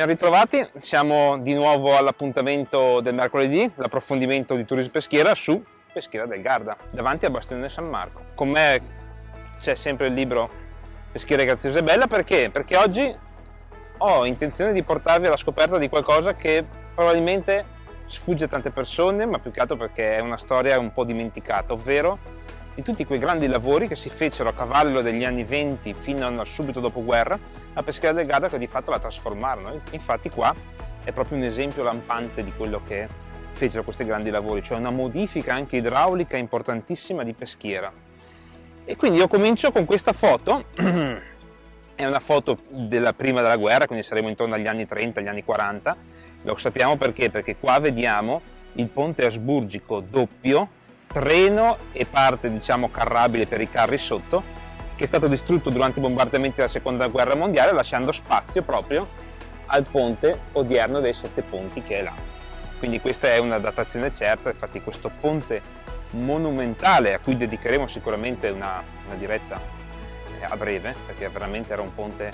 Ben ritrovati, siamo di nuovo all'appuntamento del mercoledì, l'approfondimento di turismo peschiera su Peschiera del Garda, davanti a Bastione San Marco. Con me c'è sempre il libro Peschiera graziosa e bella perché? Perché oggi ho intenzione di portarvi alla scoperta di qualcosa che probabilmente sfugge a tante persone, ma più che altro perché è una storia un po' dimenticata, ovvero di tutti quei grandi lavori che si fecero a cavallo degli anni 20 fino a subito dopo guerra a Peschiera del Garda che di fatto la trasformarono. Infatti qua è proprio un esempio lampante di quello che fecero questi grandi lavori, cioè una modifica anche idraulica importantissima di Peschiera. E quindi io comincio con questa foto, è una foto della prima della guerra, quindi saremo intorno agli anni 30, agli anni 40, lo sappiamo perché? Perché qua vediamo il ponte asburgico doppio treno e parte diciamo carrabile per i carri sotto che è stato distrutto durante i bombardamenti della seconda guerra mondiale lasciando spazio proprio al ponte odierno dei sette ponti che è là. Quindi questa è una datazione certa infatti questo ponte monumentale a cui dedicheremo sicuramente una, una diretta eh, a breve perché veramente era un ponte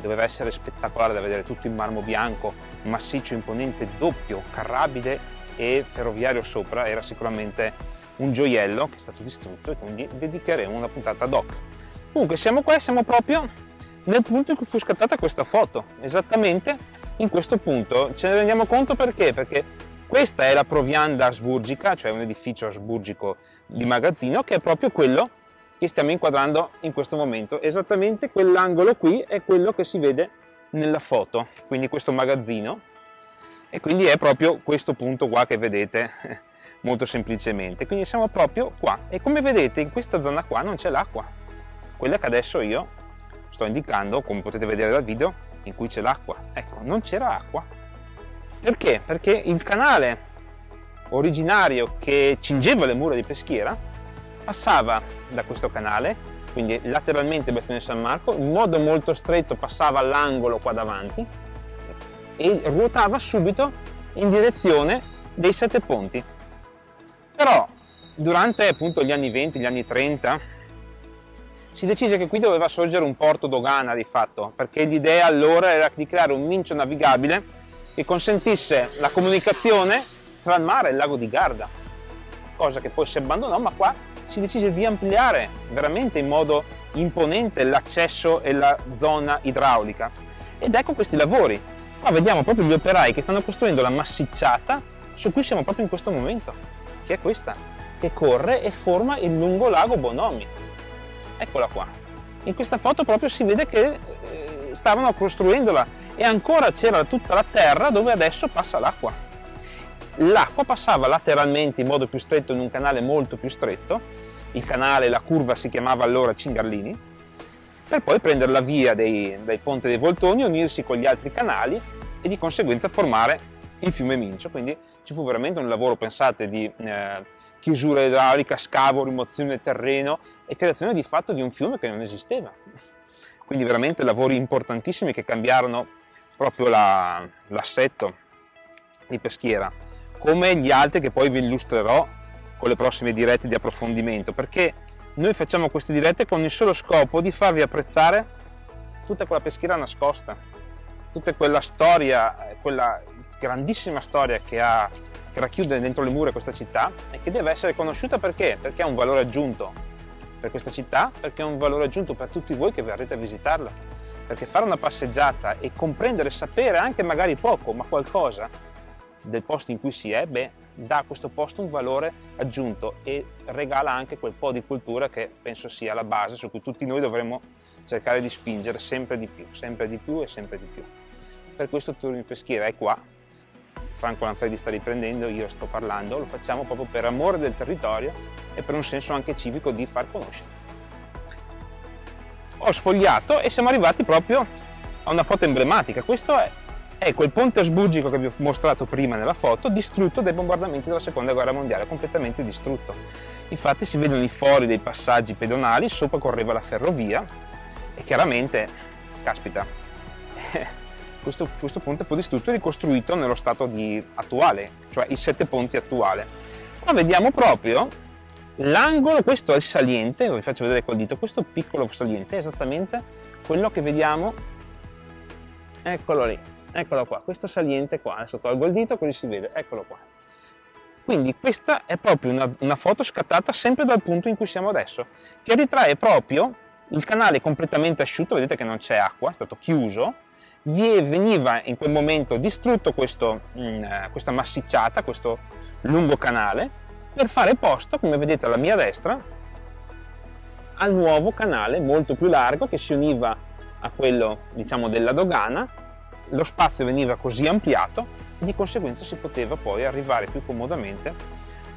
doveva essere spettacolare da vedere tutto in marmo bianco massiccio imponente doppio carrabile e ferroviario sopra era sicuramente un gioiello che è stato distrutto e quindi dedicheremo una puntata ad hoc. Comunque siamo qua, siamo proprio nel punto in cui fu scattata questa foto, esattamente in questo punto. Ce ne rendiamo conto perché? Perché questa è la Provianda Asburgica, cioè un edificio asburgico di magazzino, che è proprio quello che stiamo inquadrando in questo momento. Esattamente quell'angolo qui è quello che si vede nella foto, quindi questo magazzino. E quindi è proprio questo punto qua che vedete molto semplicemente. Quindi siamo proprio qua e come vedete in questa zona qua non c'è l'acqua, quella che adesso io sto indicando, come potete vedere dal video, in cui c'è l'acqua. Ecco, non c'era acqua. Perché? Perché il canale originario che cingeva le mura di Peschiera passava da questo canale, quindi lateralmente Bastione San Marco, in modo molto stretto passava all'angolo qua davanti e ruotava subito in direzione dei sette ponti. Però durante appunto gli anni 20, gli anni 30, si decise che qui doveva sorgere un porto dogana di fatto, perché l'idea allora era di creare un mincio navigabile che consentisse la comunicazione tra il mare e il lago di Garda, cosa che poi si abbandonò, ma qua si decise di ampliare veramente in modo imponente l'accesso e la zona idraulica. Ed ecco questi lavori. Qua vediamo proprio gli operai che stanno costruendo la massicciata su cui siamo proprio in questo momento che è questa, che corre e forma il lungo lago Bonomi. Eccola qua. In questa foto proprio si vede che eh, stavano costruendola e ancora c'era tutta la terra dove adesso passa l'acqua. L'acqua passava lateralmente in modo più stretto in un canale molto più stretto, il canale, la curva si chiamava allora Cingarlini, per poi prendere la via dei, dai ponte dei Voltoni, unirsi con gli altri canali e di conseguenza formare il fiume Mincio, quindi ci fu veramente un lavoro, pensate, di eh, chiusura idraulica, scavo, rimozione del terreno e creazione di fatto di un fiume che non esisteva. Quindi veramente lavori importantissimi che cambiarono proprio la, l'assetto di Peschiera, come gli altri che poi vi illustrerò con le prossime dirette di approfondimento, perché noi facciamo queste dirette con il solo scopo di farvi apprezzare tutta quella peschiera nascosta, tutta quella storia, quella grandissima storia che, ha, che racchiude dentro le mura questa città e che deve essere conosciuta perché? Perché ha un valore aggiunto per questa città, perché ha un valore aggiunto per tutti voi che verrete a visitarla. Perché fare una passeggiata e comprendere, sapere anche magari poco, ma qualcosa del posto in cui si è, beh, dà a questo posto un valore aggiunto e regala anche quel po' di cultura che penso sia la base su cui tutti noi dovremmo cercare di spingere sempre di più, sempre di più e sempre di più. Per questo di peschiera è qua, Franco Lanfredi sta riprendendo, io sto parlando, lo facciamo proprio per amore del territorio e per un senso anche civico di far conoscere. Ho sfogliato e siamo arrivati proprio a una foto emblematica. Questo è, è quel ponte asburgico che vi ho mostrato prima nella foto, distrutto dai bombardamenti della seconda guerra mondiale, completamente distrutto. Infatti si vedono i fori dei passaggi pedonali, sopra correva la ferrovia e chiaramente, caspita, questo, questo ponte fu distrutto e ricostruito nello stato di, attuale, cioè il sette ponti attuale. Qua vediamo proprio l'angolo, questo è il saliente, vi faccio vedere col dito, questo piccolo saliente è esattamente quello che vediamo, eccolo lì, eccolo qua, questo saliente qua, adesso tolgo il dito così si vede, eccolo qua. Quindi questa è proprio una, una foto scattata sempre dal punto in cui siamo adesso, che ritrae proprio il canale completamente asciutto, vedete che non c'è acqua, è stato chiuso, veniva in quel momento distrutto questo, mm, questa massicciata, questo lungo canale, per fare posto, come vedete alla mia destra, al nuovo canale molto più largo che si univa a quello diciamo della dogana, lo spazio veniva così ampliato e di conseguenza si poteva poi arrivare più comodamente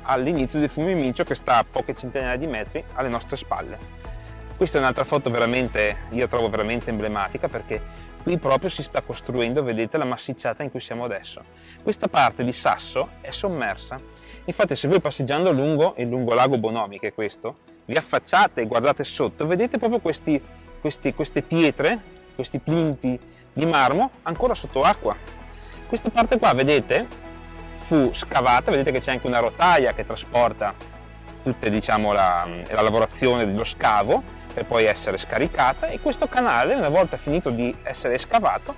all'inizio del fiume Mincio che sta a poche centinaia di metri alle nostre spalle. Questa è un'altra foto veramente, io trovo veramente emblematica perché qui proprio si sta costruendo, vedete, la massicciata in cui siamo adesso. Questa parte di sasso è sommersa. Infatti se voi passeggiando lungo il lungolago Bonomi, che è questo, vi affacciate e guardate sotto, vedete proprio questi, questi, queste pietre, questi plinti di marmo ancora sotto acqua. Questa parte qua, vedete, fu scavata, vedete che c'è anche una rotaia che trasporta tutta diciamo, la, la lavorazione dello scavo per poi essere scaricata e questo canale una volta finito di essere scavato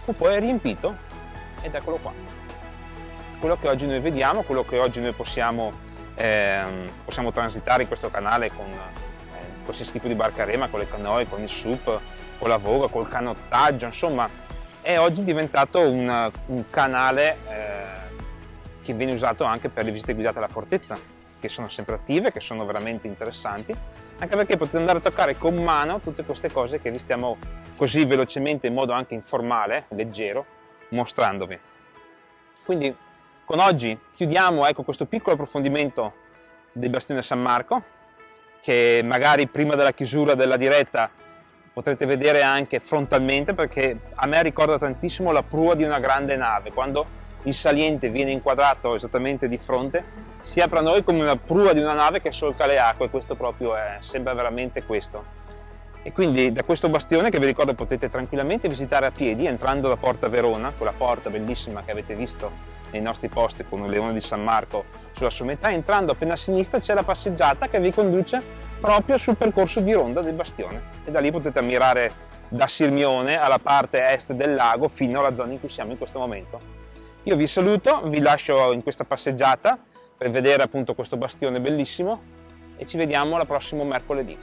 fu poi riempito. Ed eccolo qua. Quello che oggi noi vediamo quello che oggi noi possiamo, ehm, possiamo transitare in questo canale con eh, qualsiasi tipo di barca rema con le canoe, con il sup con la voga, col canottaggio insomma è oggi diventato un, un canale eh, che viene usato anche per le visite guidate alla fortezza che sono sempre attive, che sono veramente interessanti, anche perché potete andare a toccare con mano tutte queste cose che vi stiamo così velocemente, in modo anche informale, leggero, mostrandovi. Quindi con oggi chiudiamo ecco, questo piccolo approfondimento del bastione San Marco, che magari prima della chiusura della diretta potrete vedere anche frontalmente perché a me ricorda tantissimo la prua di una grande nave, quando il saliente viene inquadrato esattamente di fronte, si apre a noi come una prua di una nave che solca le acque, questo proprio è, sembra veramente questo. E quindi da questo bastione che vi ricordo potete tranquillamente visitare a piedi entrando da Porta Verona, quella porta bellissima che avete visto nei nostri posti con il leone di San Marco sulla sommità, entrando appena a sinistra c'è la passeggiata che vi conduce proprio sul percorso di ronda del bastione e da lì potete ammirare da Sirmione alla parte est del lago fino alla zona in cui siamo in questo momento. Io vi saluto, vi lascio in questa passeggiata per vedere appunto questo bastione bellissimo e ci vediamo al prossimo mercoledì.